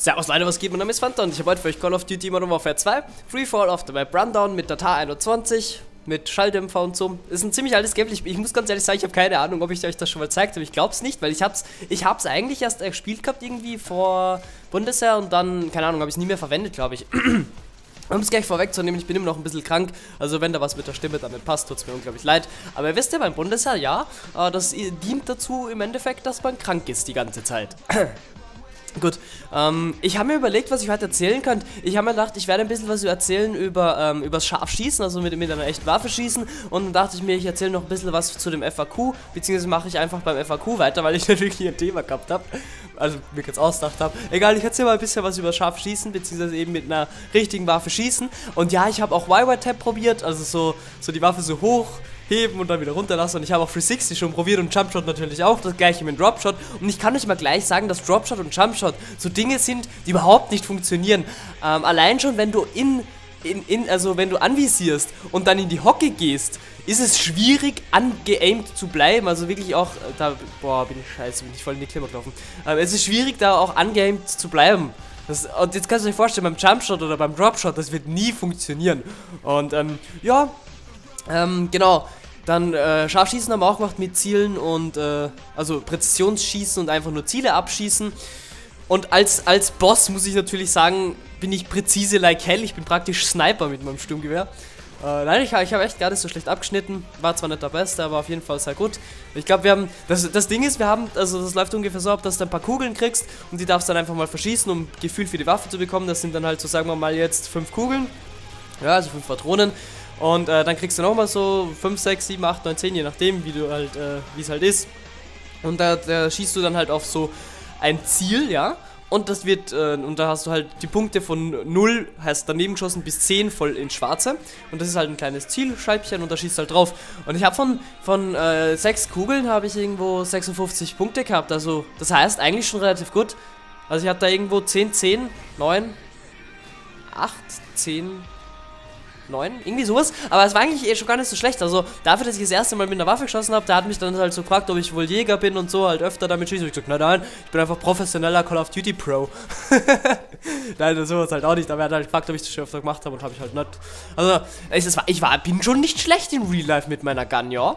Servus Leute, was geht? Mein Name ist Fanta und ich habe heute für euch Call of Duty Modern Warfare 2 Freefall auf der Map Rundown mit der TAR 21 mit Schalldämpfer und so. Ist ein ziemlich altes Gameplay. Ich, muss ganz ehrlich sagen, ich habe keine Ahnung, ob ich euch das schon mal gezeigt habe. Ich glaube es nicht, weil ich hab's, ich hab's eigentlich erst gespielt gehabt irgendwie vor Bundesheer und dann, keine Ahnung, habe ich es nie mehr verwendet, glaube ich. Um es gleich vorwegzunehmen, ich bin immer noch ein bisschen krank, also wenn da was mit der Stimme nicht passt, tut es mir unglaublich leid. Aber ihr wisst ja, beim Bundesheer, ja, äh, das dient dazu im Endeffekt, dass man krank ist die ganze Zeit. Gut, ähm, ich habe mir überlegt, was ich heute erzählen kann. Ich habe mir gedacht, ich werde ein bisschen was erzählen über ähm, übers Scharfschießen, also mit, mit einer echten Waffe schießen. Und dann dachte ich mir, ich erzähle noch ein bisschen was zu dem FAQ, beziehungsweise mache ich einfach beim FAQ weiter, weil ich natürlich ein Thema gehabt habe. Also mir jetzt ausgedacht habe. Egal, ich erzähle mal ein bisschen was über Scharfschießen, beziehungsweise eben mit einer richtigen Waffe schießen. Und ja, ich habe auch YY-Tab probiert, also so, so die Waffe so hoch heben und dann wieder runterlassen. Und ich habe auch 360 schon probiert und Jumpshot natürlich auch. Das gleiche mit Dropshot. Und ich kann euch mal gleich sagen, dass Dropshot und Jumpshot so Dinge sind, die überhaupt nicht funktionieren. Ähm, allein schon, wenn du in, in, in, also wenn du anvisierst und dann in die Hocke gehst, ist es schwierig, angeaimt zu bleiben. Also wirklich auch, äh, da, boah, bin ich scheiße, bin ich voll in die Klimmer gelaufen. Ähm, es ist schwierig, da auch angeaimt zu bleiben. Das, und jetzt kannst du dir vorstellen, beim Jumpshot oder beim Dropshot, das wird nie funktionieren. Und ähm, ja, ähm, genau. Dann äh, Scharfschießen haben wir auch gemacht mit Zielen und, äh, also Präzisionsschießen und einfach nur Ziele abschießen. Und als, als Boss muss ich natürlich sagen, bin ich präzise like hell. Ich bin praktisch Sniper mit meinem Sturmgewehr. Äh, nein, ich, ich habe echt gar nicht so schlecht abgeschnitten. War zwar nicht der Beste, aber auf jeden Fall sehr gut. Ich glaube, wir haben, das, das Ding ist, wir haben, also das läuft ungefähr so ab, dass du ein paar Kugeln kriegst und die darfst dann einfach mal verschießen, um Gefühl für die Waffe zu bekommen. Das sind dann halt so, sagen wir mal jetzt fünf Kugeln. Ja, also fünf Patronen. Und äh, dann kriegst du nochmal so 5, 6, 7, 8, 9, 10, je nachdem, wie du halt, äh, wie es halt ist. Und da, da, schießt du dann halt auf so ein Ziel, ja. Und das wird, äh, und da hast du halt die Punkte von 0, heißt daneben geschossen, bis 10 voll ins Schwarze. Und das ist halt ein kleines Zielscheibchen und da schießt halt drauf. Und ich habe von, von äh, 6 Kugeln habe ich irgendwo 56 Punkte gehabt. Also, das heißt eigentlich schon relativ gut. Also ich hatte da irgendwo 10, 10, 9, 8, 10, 9, irgendwie sowas. Aber es war eigentlich eh schon gar nicht so schlecht. Also dafür, dass ich das erste Mal mit einer Waffe geschossen habe, da hat mich dann halt so gefragt, ob ich wohl Jäger bin und so, halt öfter damit schieße. Ich gesagt, nein, nein, ich bin einfach professioneller Call of Duty Pro. nein, sowas halt auch nicht. Aber er hat halt gefragt, ob ich das schon öfter gemacht habe und habe ich halt nicht. Also, ich, war, ich war, bin schon nicht schlecht in Real Life mit meiner Gun, ja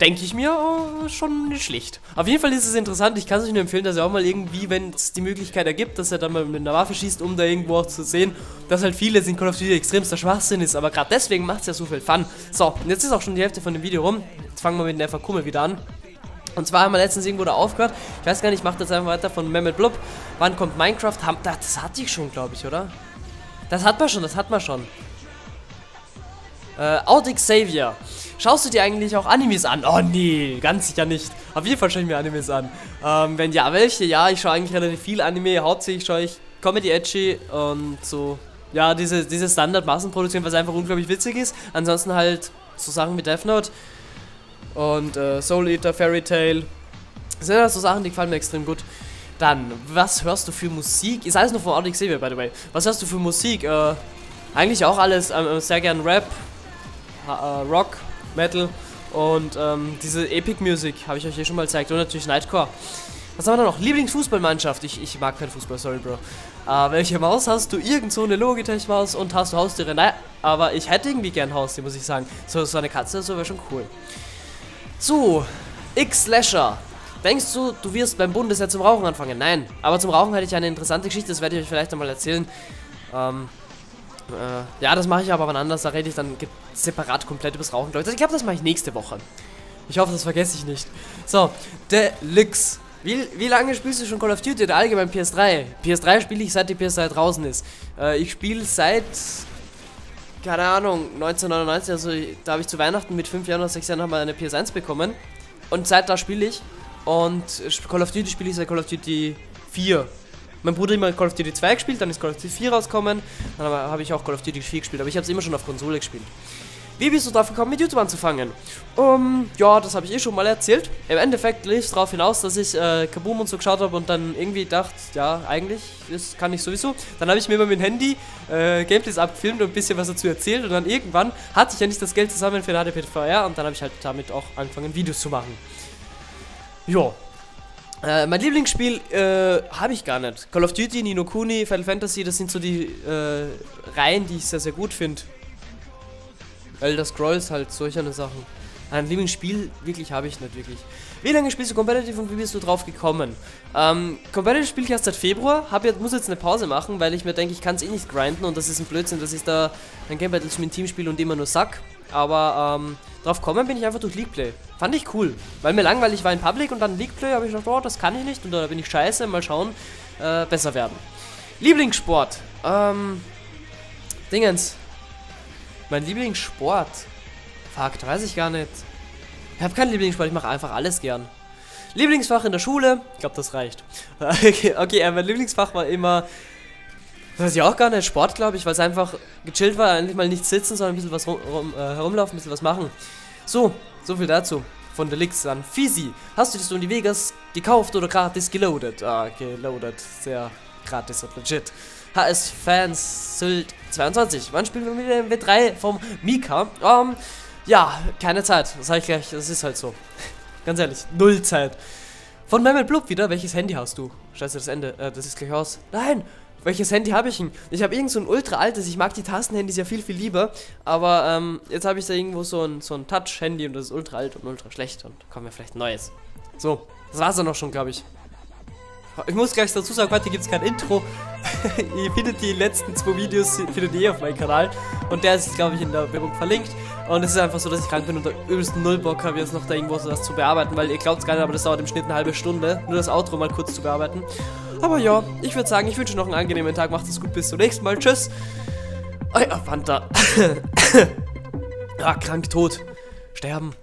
denke ich mir, oh, schon nicht schlecht. Auf jeden Fall ist es interessant. Ich kann es euch nur empfehlen, dass ihr auch mal irgendwie, wenn es die Möglichkeit ergibt, dass er dann mal mit einer Waffe schießt, um da irgendwo auch zu sehen, dass halt vieles in Call of Duty extremster Schwachsinn ist. Aber gerade deswegen macht es ja so viel Fun. So, und jetzt ist auch schon die Hälfte von dem Video rum. Jetzt fangen wir mit der mal wieder an. Und zwar haben wir letztens irgendwo da aufgehört. Ich weiß gar nicht, ich mache das einfach weiter von Mehmet Blub. Wann kommt Minecraft? Das hatte ich schon, glaube ich, oder? Das hat man schon, das hat man schon. Äh, Out Xavier. Schaust du dir eigentlich auch Animes an? Oh nee, ganz sicher nicht. Auf jeden Fall schaue ich mir Animes an. Ähm, wenn ja, welche? Ja, ich schaue eigentlich relativ viel Anime. Hauptsächlich schaue ich Comedy Edgy und so. Ja, diese, diese Standard-Massenproduktion, was einfach unglaublich witzig ist. Ansonsten halt so Sachen wie Death Note und äh, Soul Eater, Fairy. Das sind halt so Sachen, die gefallen mir extrem gut. Dann, was hörst du für Musik? Ist alles nur von Audio Xavier, by the way. Was hörst du für Musik? Äh, eigentlich auch alles, äh, sehr gern Rap, Rock, Metal und ähm, diese Epic Music habe ich euch hier schon mal gezeigt und natürlich Nightcore. Was haben wir da noch? Lieblingsfußballmannschaft. Ich, ich mag keinen Fußball, sorry, Bro. Äh, welche Maus hast du? Irgend so eine Logitech-Maus und hast du Haustiere? Nein, aber ich hätte irgendwie gern Haustier, muss ich sagen. So, so eine Katze, so wäre schon cool. So, X-Slasher. Denkst du, du wirst beim Bundesheer zum Rauchen anfangen? Nein, aber zum Rauchen hätte ich eine interessante Geschichte, das werde ich euch vielleicht einmal erzählen. Ähm, äh, ja, das mache ich aber wann anders. Da rede ich dann separat komplett übers Rauchen, Leute. Ich glaube, das mache ich nächste Woche. Ich hoffe, das vergesse ich nicht. So, Deluxe. Wie, wie lange spielst du schon Call of Duty oder allgemein PS3? PS3 spiele ich seit die PS3 draußen ist. Äh, ich spiele seit, keine Ahnung, 1999, also da habe ich zu Weihnachten mit 5 Jahren oder 6 Jahren mal eine PS1 bekommen. Und seit da spiele ich. Und Call of Duty spiele ich seit Call of Duty 4. Mein Bruder immer Call of Duty 2 gespielt, dann ist Call of Duty 4 rausgekommen, dann habe ich auch Call of Duty 4 gespielt, aber ich habe es immer schon auf Konsole gespielt. Wie bist du darauf gekommen, mit YouTube anzufangen? Um, ja, das habe ich eh schon mal erzählt. Im Endeffekt lief es darauf hinaus, dass ich äh, Kaboom und so geschaut habe und dann irgendwie dachte, ja, eigentlich, das kann ich sowieso. Dann habe ich mir immer mit dem Handy äh, Gameplays abgefilmt und ein bisschen was dazu erzählt und dann irgendwann hatte ich ja nicht das Geld zusammen für den HDPVR und dann habe ich halt damit auch angefangen, Videos zu machen. Ja, Äh, mein Lieblingsspiel äh, habe ich gar nicht. Call of Duty, Nino Kuni, Final Fantasy, das sind so die äh, Reihen, die ich sehr, sehr gut finde. Elder Scrolls halt, solche Sachen. Ein Lieblingsspiel wirklich habe ich nicht wirklich. Wie lange spielst du Competitive und wie bist du drauf gekommen? Ähm, Competitive spiele ich erst seit Februar, hab jetzt, muss jetzt eine Pause machen, weil ich mir denke, ich kann es eh nicht grinden und das ist ein Blödsinn, dass ich da ein Game Battle mit Team spiele und immer nur sack. Aber ähm, drauf kommen bin ich einfach durch League Play. Fand ich cool, weil mir langweilig war in Public und dann League Play habe ich gedacht, oh, das kann ich nicht und da bin ich scheiße, mal schauen, äh, besser werden. Lieblingssport, ähm, Dingens. Mein Lieblingssport. Fuck, weiß ich gar nicht. Ich habe keinen Lieblingssport, ich mache einfach alles gern. Lieblingsfach in der Schule, ich glaube, das reicht. okay, okay äh, mein Lieblingsfach war immer, weiß ich auch gar nicht, Sport, glaube ich, weil es einfach gechillt war, endlich mal nicht sitzen, sondern ein bisschen was rum, rum, äh, herumlaufen, ein bisschen was machen. So, so viel dazu. Von der Lix an. Fisi, hast du das in die Vegas gekauft oder gratis geloadet? Ah, geloadet. Sehr gratis und legit. HS Fans Sylt 22. Wann spielen wir wieder im W3 vom Mika? Um, ähm, ja, keine Zeit. Das sage ich gleich. Das ist halt so. Ganz ehrlich, null Zeit. Von Mehmet Blub wieder. Welches Handy hast du? Scheiße, das Ende. Äh, das ist gleich aus. Nein! Welches Handy habe ich denn? Ich habe irgend so ein ultra altes. Ich mag die Tastenhandys ja viel, viel lieber. Aber ähm, jetzt habe ich da irgendwo so ein, so ein Touch-Handy und das ist ultra alt und ultra schlecht. Und kommen wir vielleicht ein neues. So, das war's dann auch schon, glaube ich. Ich muss gleich dazu sagen, heute gibt es kein Intro. ihr findet die letzten zwei Videos, findet ihr eh auf meinem Kanal. Und der ist, glaube ich, in der Werbung verlinkt. Und es ist einfach so, dass ich krank bin und da übelst null Bock habe, jetzt noch da irgendwo so was zu bearbeiten, weil ihr glaubt es gar nicht, aber das dauert im Schnitt eine halbe Stunde, nur das Outro mal kurz zu bearbeiten. Aber ja, ich würde sagen, ich wünsche noch einen angenehmen Tag, macht es gut, bis zum nächsten Mal, tschüss. Ja, Panther. ah, krank, tot. Sterben.